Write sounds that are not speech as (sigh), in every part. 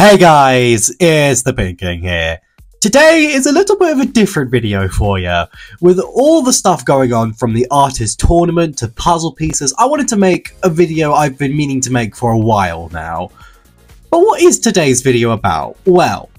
Hey guys, it's the Pink King here. Today is a little bit of a different video for you. With all the stuff going on from the artist tournament to puzzle pieces, I wanted to make a video I've been meaning to make for a while now. But what is today's video about? Well,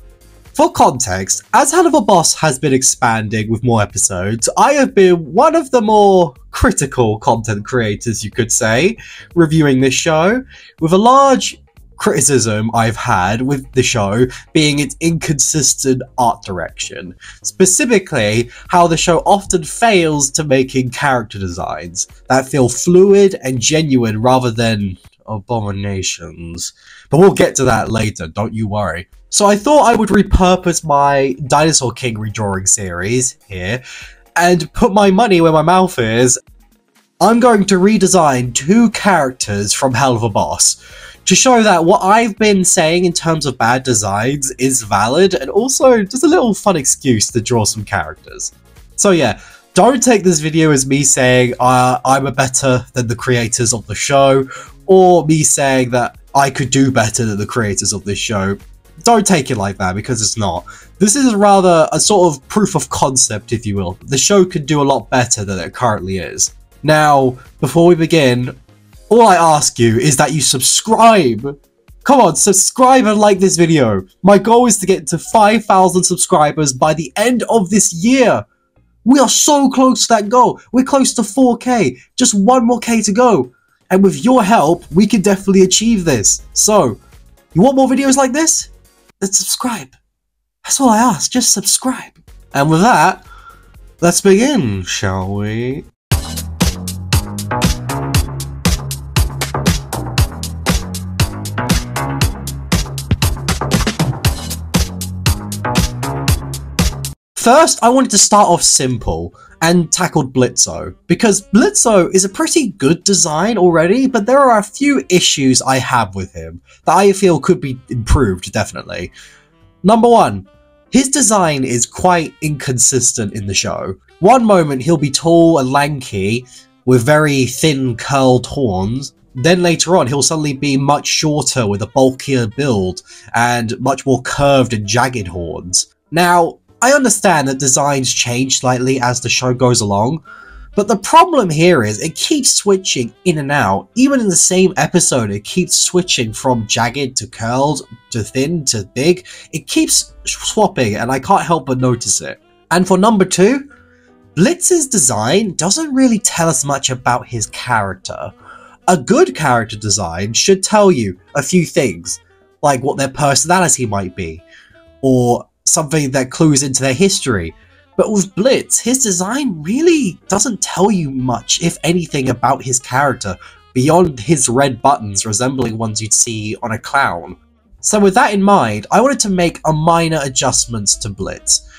for context, as Helluva Boss has been expanding with more episodes, I have been one of the more critical content creators, you could say, reviewing this show, with a large criticism I've had with the show being its inconsistent art direction. Specifically, how the show often fails to making character designs that feel fluid and genuine rather than abominations. But we'll get to that later, don't you worry. So I thought I would repurpose my Dinosaur King redrawing series here and put my money where my mouth is. I'm going to redesign two characters from Helluva Boss to show that what I've been saying in terms of bad designs is valid, and also just a little fun excuse to draw some characters. So yeah, don't take this video as me saying uh, I'm a better than the creators of the show, or me saying that I could do better than the creators of this show. Don't take it like that, because it's not. This is rather a sort of proof of concept, if you will. The show could do a lot better than it currently is. Now, before we begin, all I ask you is that you subscribe. Come on, subscribe and like this video. My goal is to get to 5,000 subscribers by the end of this year. We are so close to that goal. We're close to 4k. Just one more k to go. And with your help, we can definitely achieve this. So, you want more videos like this? Then subscribe. That's all I ask. Just subscribe. And with that, let's begin, shall we? First, I wanted to start off simple and tackled Blitzo, because Blitzo is a pretty good design already, but there are a few issues I have with him that I feel could be improved, definitely. Number one, his design is quite inconsistent in the show. One moment he'll be tall and lanky, with very thin curled horns, then later on, he'll suddenly be much shorter with a bulkier build and much more curved and jagged horns. Now, I understand that designs change slightly as the show goes along, but the problem here is it keeps switching in and out. Even in the same episode, it keeps switching from jagged to curled to thin to big. It keeps swapping and I can't help but notice it. And for number two, Blitz's design doesn't really tell us much about his character. A good character design should tell you a few things, like what their personality might be, or something that clues into their history. But with Blitz, his design really doesn't tell you much, if anything, about his character, beyond his red buttons resembling ones you'd see on a clown. So with that in mind, I wanted to make a minor adjustments to Blitz.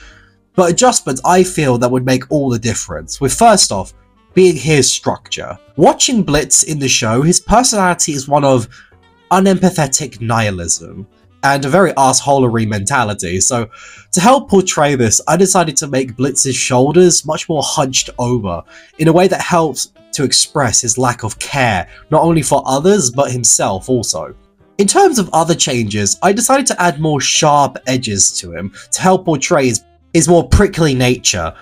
But adjustments I feel that would make all the difference, with first off, being his structure. Watching Blitz in the show, his personality is one of unempathetic nihilism and a very assholery mentality. So to help portray this, I decided to make Blitz's shoulders much more hunched over in a way that helps to express his lack of care, not only for others, but himself also. In terms of other changes, I decided to add more sharp edges to him to help portray his, his more prickly nature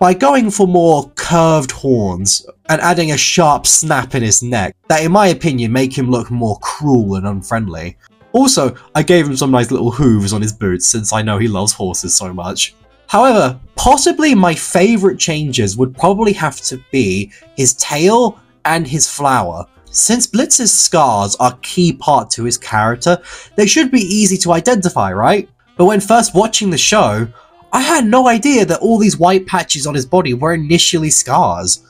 by going for more curved horns and adding a sharp snap in his neck that in my opinion make him look more cruel and unfriendly. Also, I gave him some nice little hooves on his boots since I know he loves horses so much. However, possibly my favourite changes would probably have to be his tail and his flower. Since Blitz's scars are key part to his character, they should be easy to identify, right? But when first watching the show, I had no idea that all these white patches on his body were initially scars.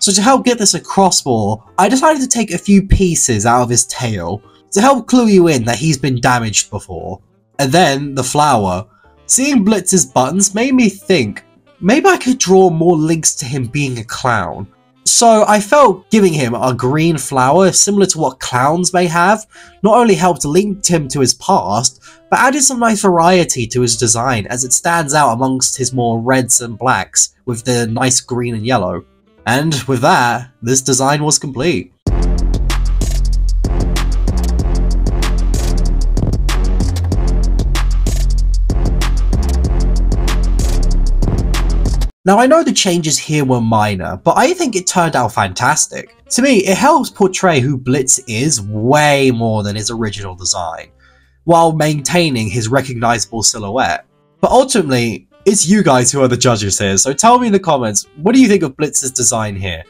So to help get this across more, I decided to take a few pieces out of his tail, to help clue you in that he's been damaged before. And then, the flower. Seeing Blitz's buttons made me think, maybe I could draw more links to him being a clown. So I felt giving him a green flower, similar to what clowns may have, not only helped link him to his past, but added some nice variety to his design as it stands out amongst his more reds and blacks, with the nice green and yellow. And with that, this design was complete. Now I know the changes here were minor, but I think it turned out fantastic. To me, it helps portray who Blitz is way more than his original design, while maintaining his recognizable silhouette. But ultimately, it's you guys who are the judges here, so tell me in the comments, what do you think of Blitz's design here?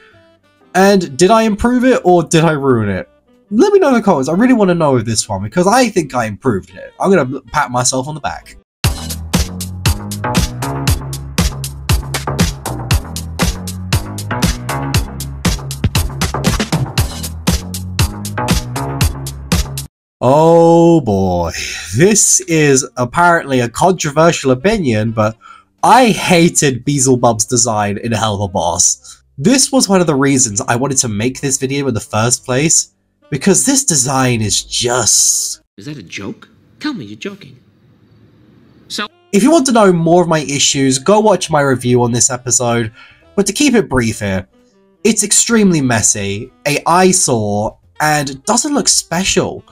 And did I improve it or did I ruin it? Let me know in the comments, I really want to know this one because I think I improved it. I'm going to pat myself on the back. Oh boy, this is apparently a controversial opinion, but I hated Beelzebub's design in Helluva Boss. This was one of the reasons I wanted to make this video in the first place, because this design is just... Is that a joke? Tell me you're joking. So... If you want to know more of my issues, go watch my review on this episode, but to keep it brief here, it's extremely messy, a eyesore, and doesn't look special.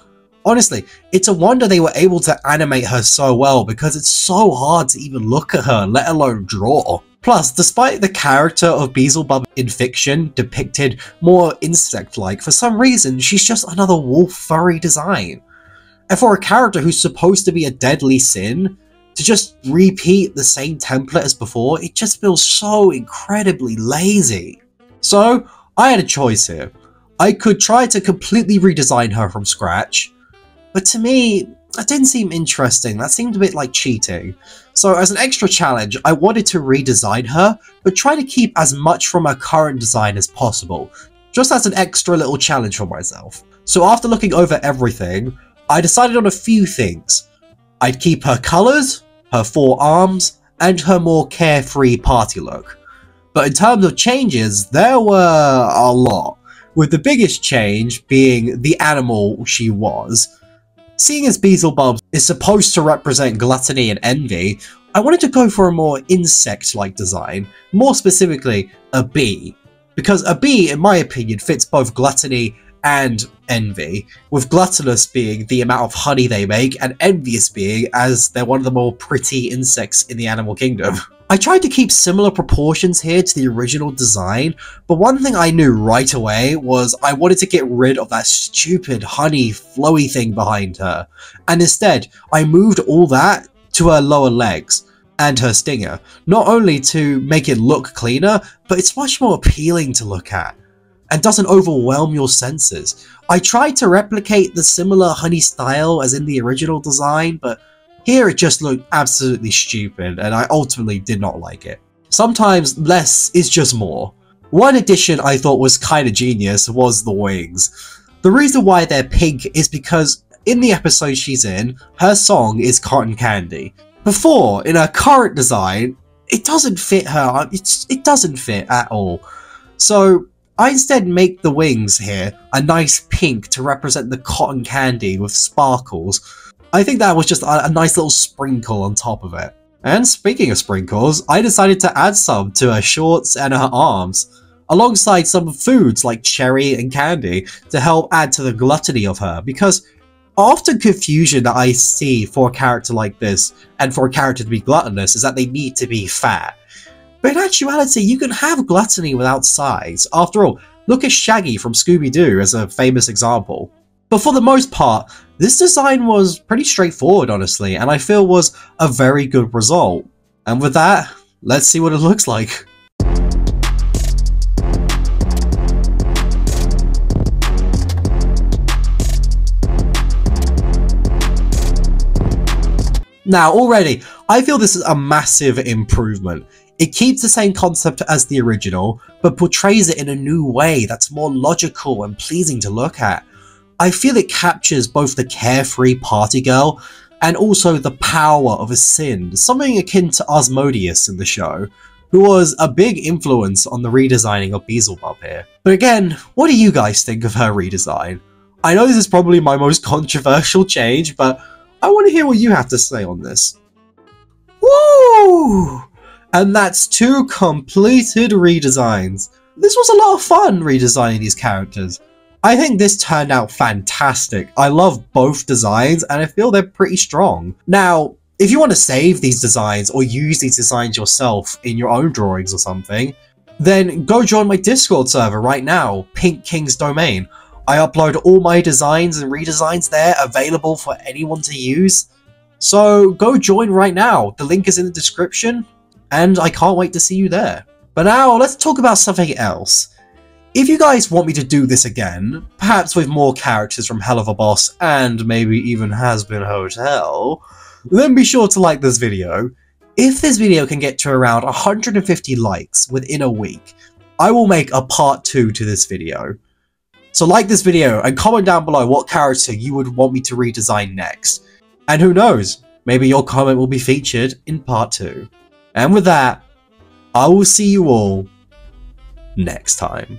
Honestly, it's a wonder they were able to animate her so well because it's so hard to even look at her, let alone draw. Plus, despite the character of Beelzebub in fiction depicted more insect-like, for some reason she's just another wolf furry design. And for a character who's supposed to be a deadly sin, to just repeat the same template as before, it just feels so incredibly lazy. So, I had a choice here. I could try to completely redesign her from scratch, but to me, that didn't seem interesting, that seemed a bit like cheating. So as an extra challenge, I wanted to redesign her, but try to keep as much from her current design as possible, just as an extra little challenge for myself. So after looking over everything, I decided on a few things. I'd keep her colours, her four arms, and her more carefree party look. But in terms of changes, there were a lot, with the biggest change being the animal she was. Seeing as Beelzebub is supposed to represent gluttony and envy, I wanted to go for a more insect-like design, more specifically, a bee. Because a bee, in my opinion, fits both gluttony and envy, with gluttonous being the amount of honey they make, and envious being as they're one of the more pretty insects in the animal kingdom. I tried to keep similar proportions here to the original design, but one thing I knew right away was I wanted to get rid of that stupid honey flowy thing behind her, and instead I moved all that to her lower legs and her stinger, not only to make it look cleaner, but it's much more appealing to look at and doesn't overwhelm your senses. I tried to replicate the similar honey style as in the original design, but here it just looked absolutely stupid and I ultimately did not like it. Sometimes less is just more. One addition I thought was kinda genius was the wings. The reason why they're pink is because in the episode she's in, her song is Cotton Candy. Before, in her current design, it doesn't fit her, it's, it doesn't fit at all. So I instead make the wings here a nice pink to represent the cotton candy with sparkles, I think that was just a, a nice little sprinkle on top of it. And speaking of sprinkles, I decided to add some to her shorts and her arms, alongside some foods like cherry and candy to help add to the gluttony of her, because often confusion that I see for a character like this, and for a character to be gluttonous, is that they need to be fat. But in actuality, you can have gluttony without size. After all, look at Shaggy from Scooby-Doo as a famous example. But for the most part, this design was pretty straightforward, honestly, and I feel was a very good result. And with that, let's see what it looks like. Now, already, I feel this is a massive improvement. It keeps the same concept as the original, but portrays it in a new way that's more logical and pleasing to look at. I feel it captures both the carefree party girl and also the power of a sin, something akin to Asmodeus in the show, who was a big influence on the redesigning of Beelzebub here. But again, what do you guys think of her redesign? I know this is probably my most (laughs) controversial change, but I want to hear what you have to say on this. Woo! And that's two completed redesigns. This was a lot of fun redesigning these characters. I think this turned out fantastic. I love both designs and I feel they're pretty strong. Now, If you want to save these designs or use these designs yourself in your own drawings or something, then go join my Discord server right now, Pink King's Domain. I upload all my designs and redesigns there, available for anyone to use. So go join right now. The link is in the description, and I can't wait to see you there. But now let's talk about something else. If you guys want me to do this again, perhaps with more characters from Helluva Boss and maybe even Hazbin Hotel, then be sure to like this video. If this video can get to around 150 likes within a week, I will make a part 2 to this video. So like this video and comment down below what character you would want me to redesign next. And who knows, maybe your comment will be featured in part 2. And with that, I will see you all next time.